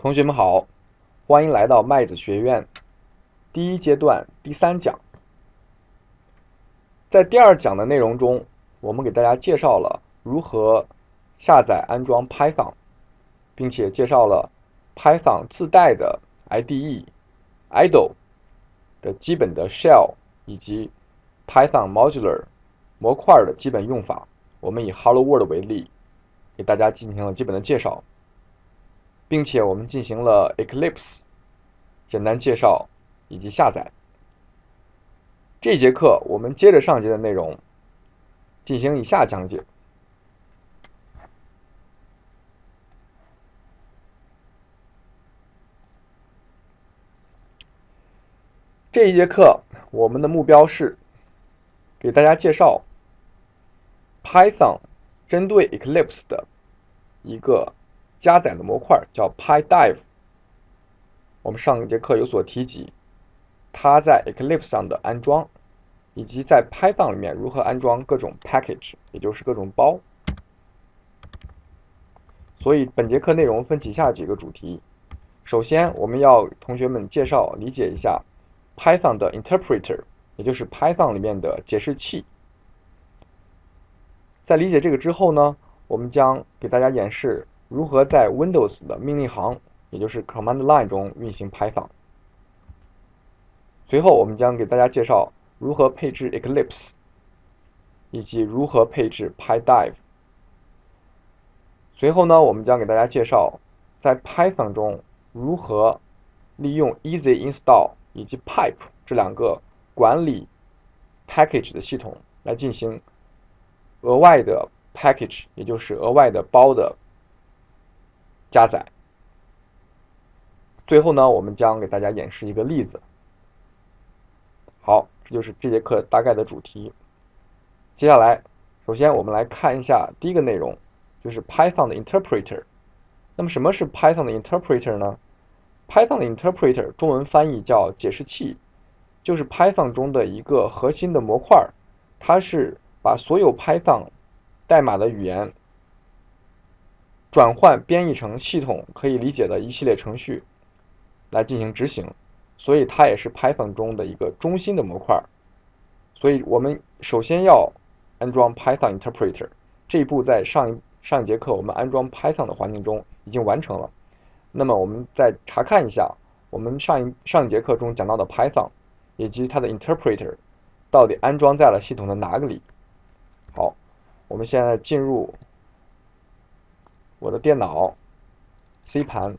同学们好，欢迎来到麦子学院第一阶段第三讲。在第二讲的内容中，我们给大家介绍了如何下载安装 Python，并且介绍了 Python 自带的 IDE idle 的基本的 shell 以及 Python modular 模块的基本用法。我们以 Hello World 为例，给大家进行了基本的介绍。并且我们进行了 Eclipse 简单介绍以及下载。这节课我们接着上节的内容进行以下讲解。这一节课我们的目标是给大家介绍 Python 针对 Eclipse 的一个。加载的模块叫 PyDive，我们上一节课有所提及，它在 Eclipse 上的安装，以及在 Python 里面如何安装各种 package，也就是各种包。所以本节课内容分以下几个主题：首先，我们要同学们介绍理解一下 Python 的 interpreter，也就是 Python 里面的解释器。在理解这个之后呢，我们将给大家演示。如何在 Windows 的命令行，也就是 Command Line 中运行 Python？随后，我们将给大家介绍如何配置 Eclipse，以及如何配置 PyDive。随后呢，我们将给大家介绍在 Python 中如何利用 Easy Install 以及 Pipe 这两个管理 package 的系统来进行额外的 package，也就是额外的包的。加载。最后呢，我们将给大家演示一个例子。好，这就是这节课大概的主题。接下来，首先我们来看一下第一个内容，就是 Python 的 interpreter。那么什么是 Python 的 interpreter 呢？Python 的 interpreter 中文翻译叫解释器，就是 Python 中的一个核心的模块，它是把所有 Python 代码的语言。转换编译成系统可以理解的一系列程序来进行执行，所以它也是 Python 中的一个中心的模块。所以我们首先要安装 Python Interpreter 这一步，在上一上一节课我们安装 Python 的环境中已经完成了。那么我们再查看一下我们上一上一节课中讲到的 Python 以及它的 Interpreter 到底安装在了系统的哪个里？好，我们现在进入。我的电脑 C 盘，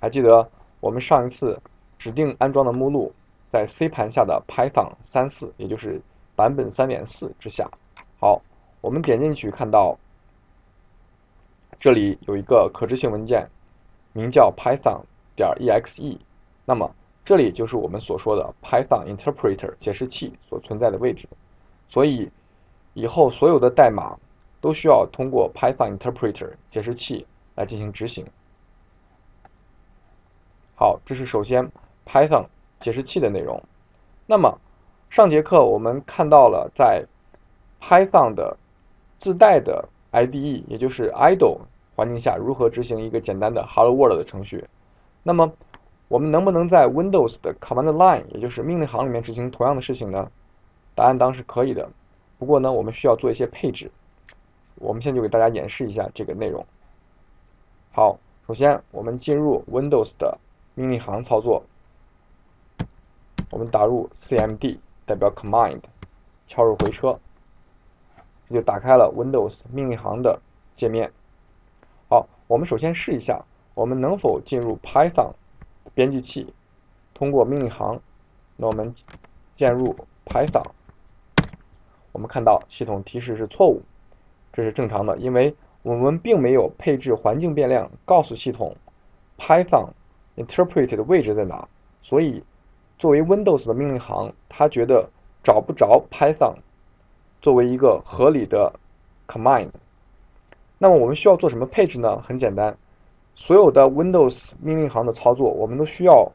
还记得我们上一次指定安装的目录在 C 盘下的 Python 三四，也就是版本三点四之下。好，我们点进去看到这里有一个可执行文件，名叫 Python 点 exe。那么这里就是我们所说的 Python Interpreter 解释器所存在的位置。所以以后所有的代码。都需要通过 Python Interpreter 解释器来进行执行。好，这是首先 Python 解释器的内容。那么上节课我们看到了在 Python 的自带的 IDE，也就是 idle 环境下如何执行一个简单的 Hello World 的程序。那么我们能不能在 Windows 的 Command Line，也就是命令行里面执行同样的事情呢？答案当然是可以的。不过呢，我们需要做一些配置。我们现在就给大家演示一下这个内容。好，首先我们进入 Windows 的命令行操作，我们打入 CMD 代表 Command，敲入回车，这就打开了 Windows 命令行的界面。好，我们首先试一下，我们能否进入 Python 编辑器，通过命令行。那我们键入 Python，我们看到系统提示是错误。这是正常的，因为我们并没有配置环境变量告诉系统 Python interpret 的位置在哪，所以作为 Windows 的命令行，它觉得找不着 Python 作为一个合理的 command。那么我们需要做什么配置呢？很简单，所有的 Windows 命令行的操作，我们都需要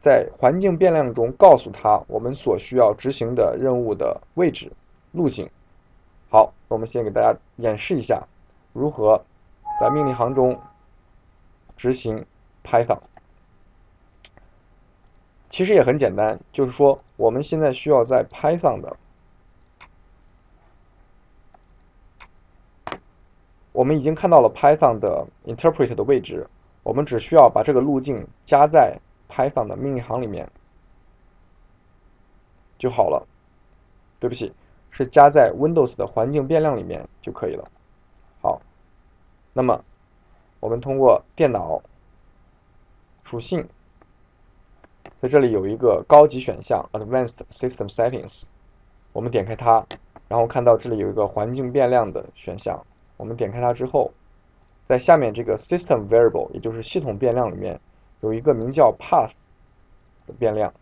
在环境变量中告诉它我们所需要执行的任务的位置路径。我们先给大家演示一下如何在命令行中执行 Python。其实也很简单，就是说我们现在需要在 Python 的，我们已经看到了 Python 的 interpret 的位置，我们只需要把这个路径加在 Python 的命令行里面就好了。对不起，是加在 Windows 的环境变量里面就可以了。好，那么我们通过电脑属性。在这里有一个高级选项 Advanced System Settings，我们点开它，然后看到这里有一个环境变量的选项，我们点开它之后，在下面这个 System Variable，也就是系统变量里面有一个名叫 Path 的变量，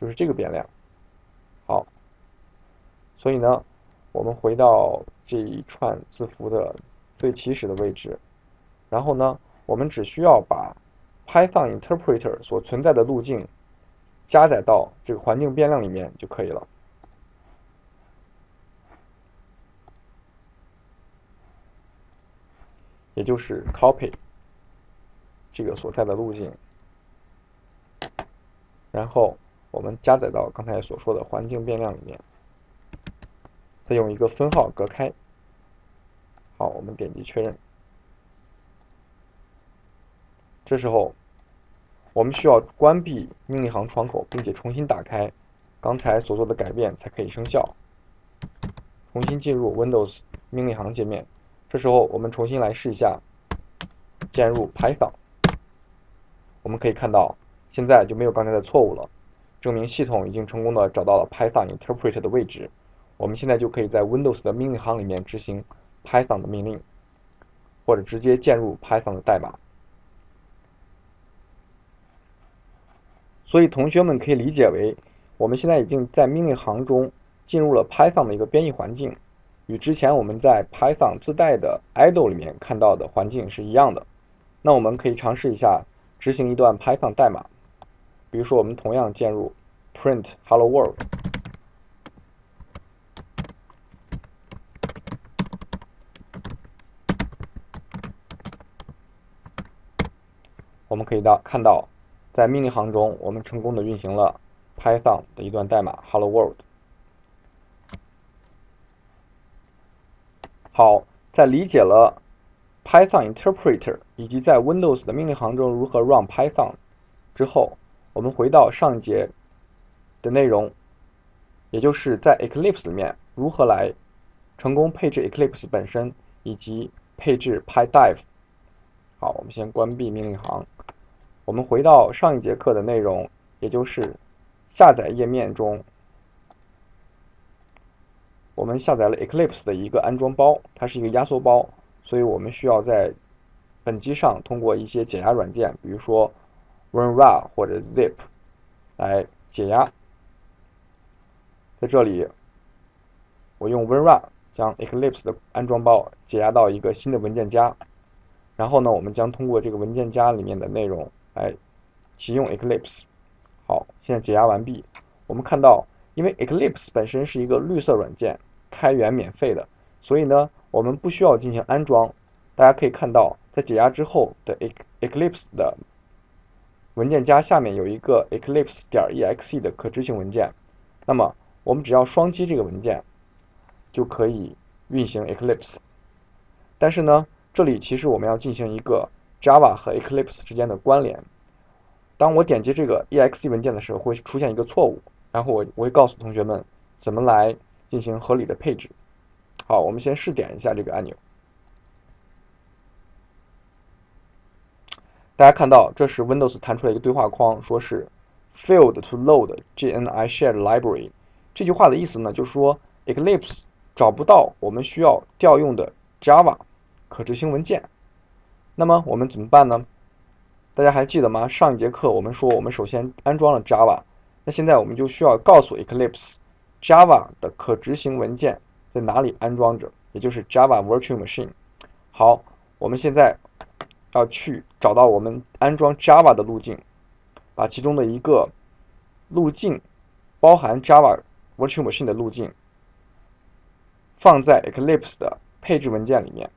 就是这个变量。好，所以呢，我们回到这一串字符的最起始的位置，然后呢，我们只需要把 Python interpreter 所存在的路径加载到这个环境变量里面就可以了，也就是 copy 这个所在的路径，然后我们加载到刚才所说的环境变量里面，再用一个分号隔开。好，我们点击确认，这时候。我们需要关闭命令行窗口，并且重新打开，刚才所做的改变才可以生效。重新进入 Windows 命令行界面，这时候我们重新来试一下，键入 Python。我们可以看到，现在就没有刚才的错误了，证明系统已经成功的找到了 Python interpreter 的位置。我们现在就可以在 Windows 的命令行里面执行 Python 的命令，或者直接键入 Python 的代码。所以同学们可以理解为，我们现在已经在命令行中进入了 Python 的一个编译环境，与之前我们在 Python 自带的 idle 里面看到的环境是一样的。那我们可以尝试一下执行一段 Python 代码，比如说我们同样键入 print hello world，我们可以到看到。在命令行中，我们成功的运行了 Python 的一段代码 Hello World。好，在理解了 Python Interpreter 以及在 Windows 的命令行中如何 run Python 之后，我们回到上一节的内容，也就是在 Eclipse 里面如何来成功配置 Eclipse 本身以及配置 PyDive。好，我们先关闭命令行。我们回到上一节课的内容，也就是下载页面中，我们下载了 Eclipse 的一个安装包，它是一个压缩包，所以我们需要在本机上通过一些解压软件，比如说 WinRAR 或者 Zip 来解压。在这里，我用 WinRAR 将 Eclipse 的安装包解压到一个新的文件夹，然后呢，我们将通过这个文件夹里面的内容。来启用 Eclipse。好，现在解压完毕。我们看到，因为 Eclipse 本身是一个绿色软件，开源免费的，所以呢，我们不需要进行安装。大家可以看到，在解压之后的 Eclipse 的文件夹下面有一个 Eclipse 点 exe 的可执行文件。那么，我们只要双击这个文件，就可以运行 Eclipse。但是呢，这里其实我们要进行一个。Java 和 Eclipse 之间的关联。当我点击这个 exe 文件的时候，会出现一个错误，然后我我会告诉同学们怎么来进行合理的配置。好，我们先试点一下这个按钮。大家看到，这是 Windows 弹出来一个对话框，说是 failed to load GNI shared library。这句话的意思呢，就是说 Eclipse 找不到我们需要调用的 Java 可执行文件。那么我们怎么办呢？大家还记得吗？上一节课我们说，我们首先安装了 Java，那现在我们就需要告诉 Eclipse，Java 的可执行文件在哪里安装着，也就是 Java Virtual Machine。好，我们现在要去找到我们安装 Java 的路径，把其中的一个路径，包含 Java Virtual Machine 的路径，放在 Eclipse 的配置文件里面。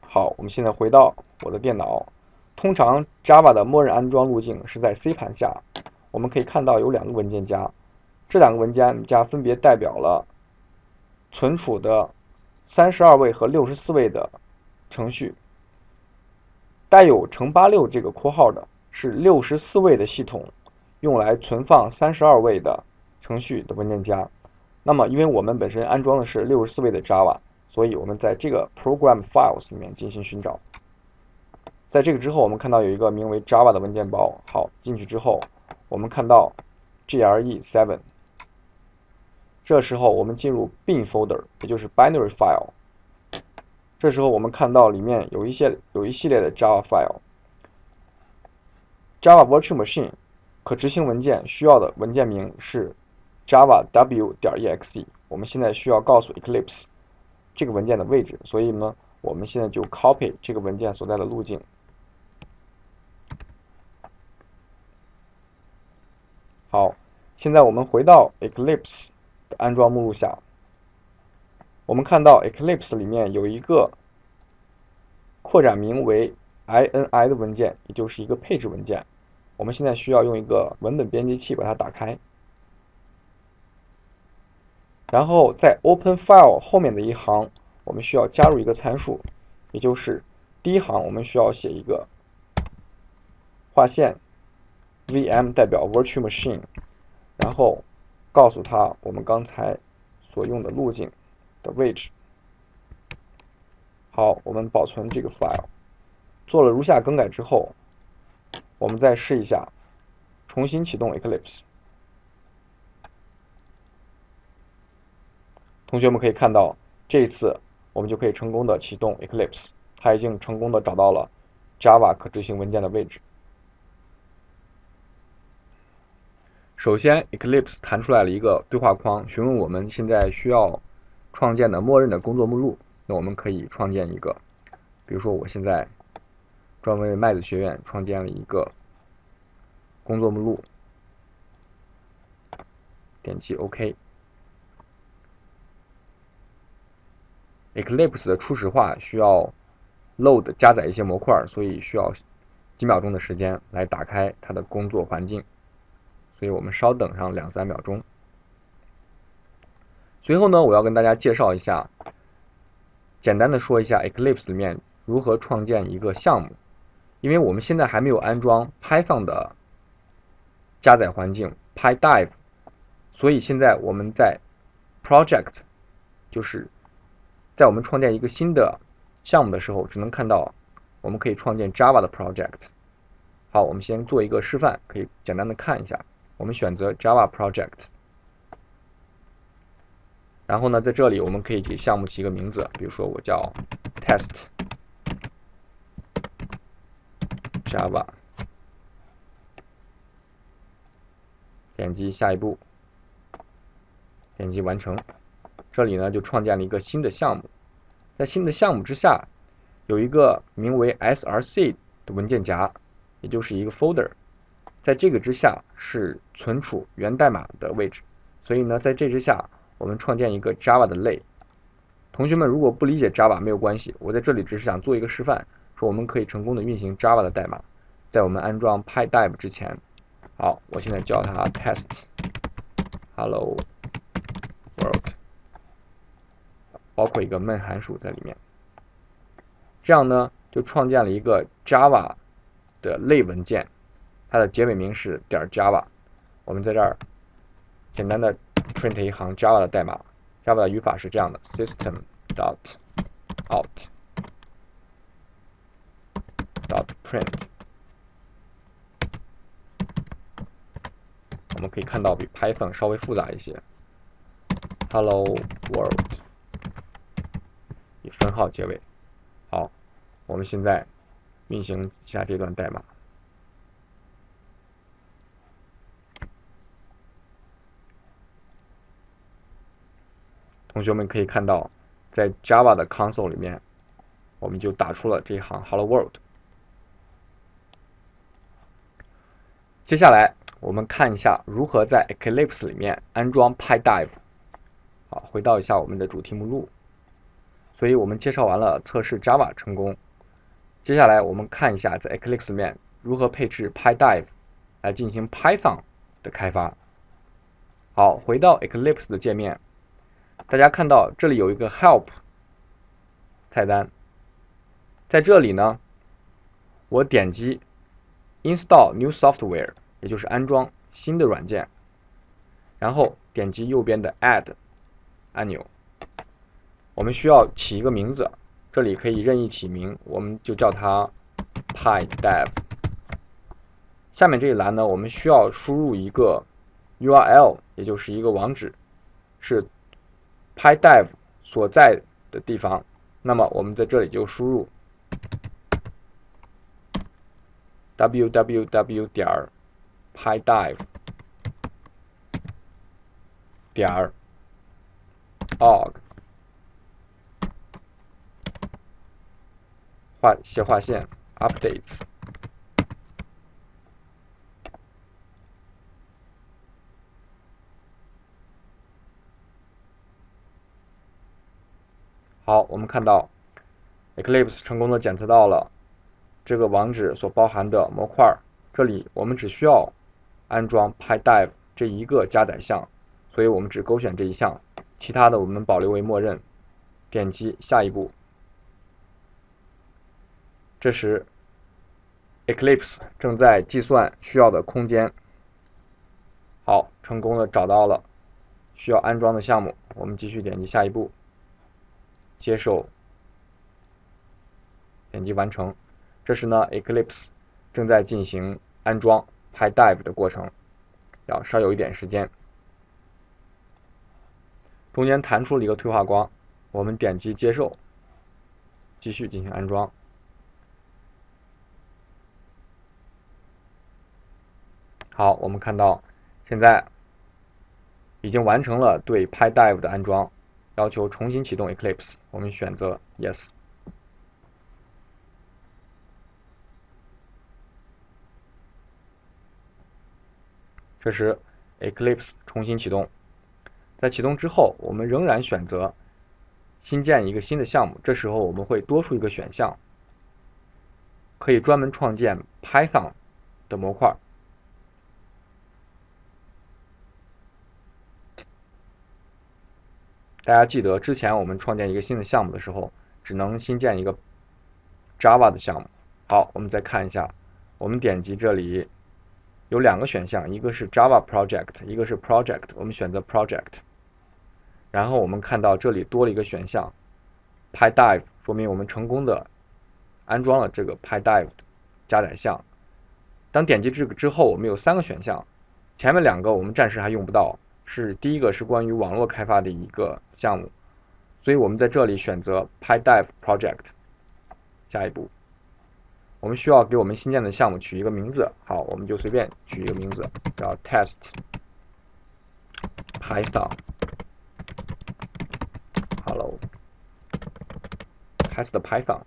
好，我们现在回到我的电脑。通常 Java 的默认安装路径是在 C 盘下。我们可以看到有两个文件夹，这两个文件夹分别代表了存储的三十二位和六十四位的程序。带有乘八六这个括号的是六十四位的系统用来存放三十二位的程序的文件夹。那么，因为我们本身安装的是六十四位的 Java，所以我们在这个 Program Files 里面进行寻找。在这个之后，我们看到有一个名为 Java 的文件包。好，进去之后，我们看到 GRE seven。这时候我们进入 bin folder，也就是 binary file。这时候我们看到里面有一些有一系列的 Java file。Java Virtual Machine 可执行文件需要的文件名是 Java W 点 exe。我们现在需要告诉 Eclipse 这个文件的位置，所以呢，我们现在就 copy 这个文件所在的路径。好，现在我们回到 Eclipse 的安装目录下。我们看到 Eclipse 里面有一个扩展名为 ini 的文件，也就是一个配置文件。我们现在需要用一个文本编辑器把它打开，然后在 Open File 后面的一行，我们需要加入一个参数，也就是第一行我们需要写一个划线 VM 代表 Virtual Machine，然后告诉他我们刚才所用的路径。的位置。好，我们保存这个 file，做了如下更改之后，我们再试一下，重新启动 Eclipse。同学们可以看到，这一次我们就可以成功的启动 Eclipse，它已经成功的找到了 Java 可执行文件的位置。首先，Eclipse 弹出来了一个对话框，询问我们现在需要。创建的默认的工作目录，那我们可以创建一个，比如说我现在专门为麦子学院创建了一个工作目录，点击 OK。Eclipse 的初始化需要 load 加载一些模块，所以需要几秒钟的时间来打开它的工作环境，所以我们稍等上两三秒钟。随后呢，我要跟大家介绍一下，简单的说一下 Eclipse 里面如何创建一个项目。因为我们现在还没有安装 Python 的加载环境 PyDive，所以现在我们在 Project，就是在我们创建一个新的项目的时候，只能看到我们可以创建 Java 的 Project。好，我们先做一个示范，可以简单的看一下。我们选择 Java Project。然后呢，在这里我们可以给项目起一个名字，比如说我叫 test Java，点击下一步，点击完成。这里呢就创建了一个新的项目，在新的项目之下有一个名为 src 的文件夹，也就是一个 folder，在这个之下是存储源代码的位置，所以呢，在这之下。我们创建一个 Java 的类。同学们如果不理解 Java 没有关系，我在这里只是想做一个示范，说我们可以成功的运行 Java 的代码，在我们安装 PyDev 之前。好，我现在叫它 test hello world，包括一个 main 函数在里面。这样呢，就创建了一个 Java 的类文件，它的结尾名是点 Java。我们在这儿简单的。Print 一行 Java 的代码，Java 的语法是这样的：system dot out dot print。我们可以看到比 Python 稍微复杂一些。Hello world，以分号结尾。好，我们现在运行一下这段代码。同学们可以看到，在 Java 的 console 里面，我们就打出了这一行 Hello World。接下来，我们看一下如何在 Eclipse 里面安装 PyDive。好，回到一下我们的主题目录。所以我们介绍完了测试 Java 成功。接下来我们看一下在 Eclipse 里面如何配置 PyDive 来进行 Python 的开发。好，回到 Eclipse 的界面，大家看到这里有一个 Help 菜单，在这里呢，我点击 Install New Software，也就是安装新的软件，然后点击右边的 Add 按钮，我们需要起一个名字，这里可以任意起名，我们就叫它 PyDev。下面这一栏呢，我们需要输入一个。URL 也就是一个网址，是 PyDev 所在的地方。那么我们在这里就输入 www 点 PyDev 点 org 画斜划线 updates。好，我们看到 Eclipse 成功的检测到了这个网址所包含的模块。这里我们只需要安装 PyDive 这一个加载项，所以我们只勾选这一项，其他的我们保留为默认。点击下一步。这时 Eclipse 正在计算需要的空间。好，成功的找到了需要安装的项目，我们继续点击下一步。接受，点击完成。这时呢，Eclipse 正在进行安装 PyDive 的过程，要稍有一点时间。中间弹出了一个退化光，我们点击接受，继续进行安装。好，我们看到现在已经完成了对 PyDive 的安装。要求重新启动 Eclipse，我们选择 Yes。这时 Eclipse 重新启动，在启动之后，我们仍然选择新建一个新的项目。这时候我们会多出一个选项，可以专门创建 Python 的模块。大家记得之前我们创建一个新的项目的时候，只能新建一个 Java 的项目。好，我们再看一下，我们点击这里有两个选项，一个是 Java Project，一个是 Project。我们选择 Project，然后我们看到这里多了一个选项 PyDive，说明我们成功的安装了这个 PyDive 加载项。当点击这个之后，我们有三个选项，前面两个我们暂时还用不到。是第一个是关于网络开发的一个项目，所以我们在这里选择 PyDev Project。下一步，我们需要给我们新建的项目取一个名字。好，我们就随便取一个名字，叫 Test Python。Hello，Test Python。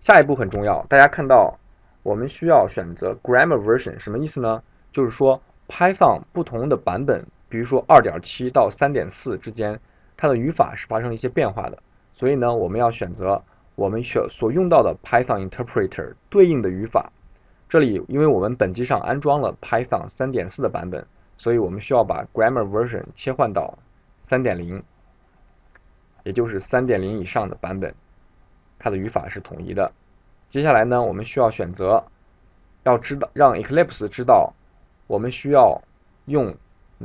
下一步很重要，大家看到我们需要选择 Grammar Version，什么意思呢？就是说 Python 不同的版本。比如说，二点七到三点四之间，它的语法是发生了一些变化的。所以呢，我们要选择我们选所用到的 Python interpreter 对应的语法。这里，因为我们本机上安装了 Python 三点四的版本，所以我们需要把 Grammar version 切换到三点零，也就是三点零以上的版本，它的语法是统一的。接下来呢，我们需要选择，要知道让 Eclipse 知道我们需要用。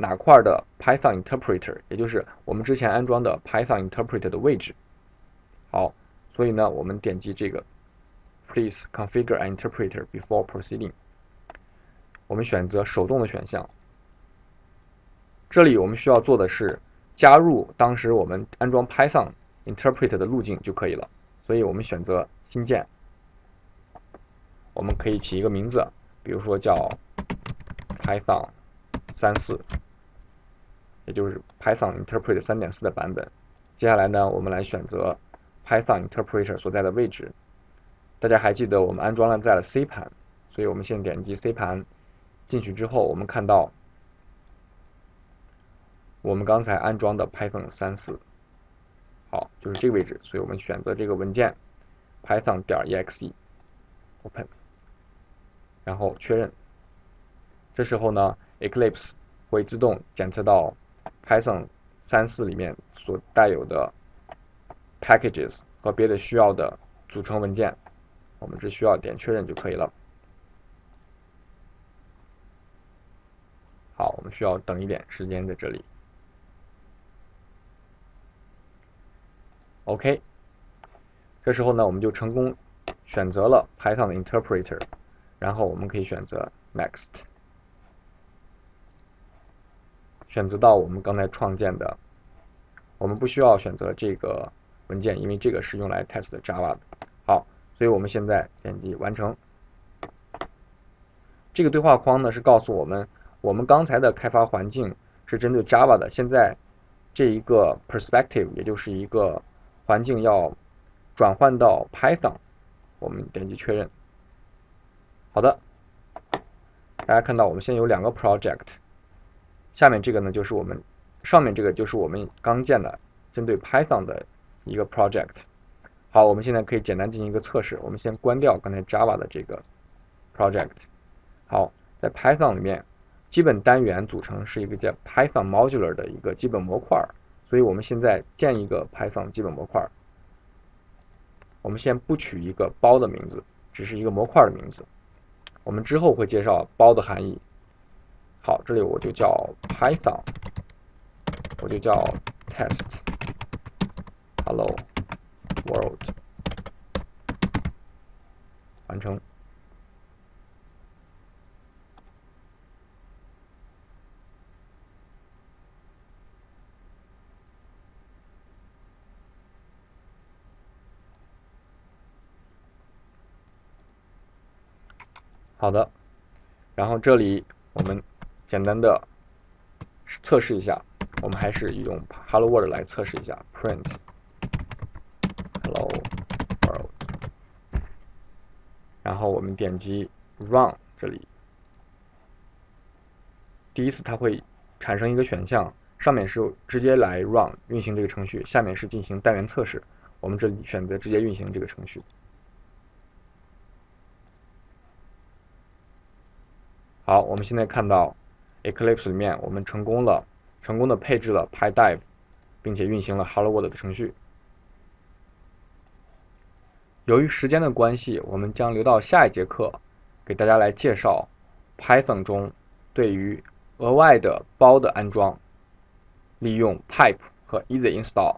哪块的 Python interpreter，也就是我们之前安装的 Python interpreter 的位置。好，所以呢，我们点击这个 Please configure an interpreter before proceeding。我们选择手动的选项。这里我们需要做的是加入当时我们安装 Python interpreter 的路径就可以了。所以我们选择新建。我们可以起一个名字，比如说叫 Python 三四。也就是 Python Interpreter 3.4的版本。接下来呢，我们来选择 Python Interpreter 所在的位置。大家还记得我们安装了在了 C 盘，所以我们先点击 C 盘进去之后，我们看到我们刚才安装的 Python 3.4。好，就是这个位置，所以我们选择这个文件 python 点 exe，open，然后确认。这时候呢，Eclipse 会自动检测到 Python 三四里面所带有的 packages 和别的需要的组成文件，我们只需要点确认就可以了。好，我们需要等一点时间在这里。OK，这时候呢，我们就成功选择了 Python 的 interpreter，然后我们可以选择 Next，选择到我们刚才创建的，我们不需要选择这个文件，因为这个是用来 test Java 的。好，所以我们现在点击完成。这个对话框呢是告诉我们。我们刚才的开发环境是针对 Java 的，现在这一个 perspective 也就是一个环境要转换到 Python，我们点击确认。好的，大家看到我们现在有两个 project，下面这个呢就是我们上面这个就是我们刚建的针对 Python 的一个 project。好，我们现在可以简单进行一个测试。我们先关掉刚才 Java 的这个 project。好，在 Python 里面。基本单元组成是一个叫 Python Modular 的一个基本模块，所以我们现在建一个 Python 基本模块。我们先不取一个包的名字，只是一个模块的名字。我们之后会介绍包的含义。好，这里我就叫 Python，我就叫 Test Hello World，完成。好的，然后这里我们简单的测试一下，我们还是用 Hello World 来测试一下，print Hello World，然后我们点击 Run 这里，第一次它会产生一个选项，上面是直接来 Run 运行这个程序，下面是进行单元测试，我们这里选择直接运行这个程序。好，我们现在看到 Eclipse 里面，我们成功了，成功的配置了 PyDive，并且运行了 Hello World 的程序。由于时间的关系，我们将留到下一节课，给大家来介绍 Python 中对于额外的包的安装，利用 Pipe 和 Easy Install。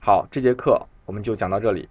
好，这节课我们就讲到这里。